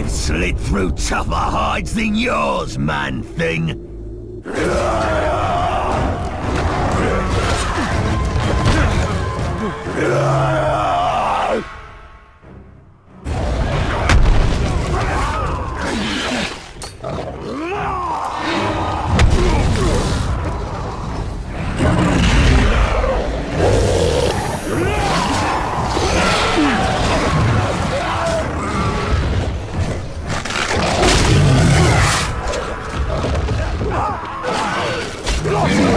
I've slid through tougher hides than yours, man-thing! Blood!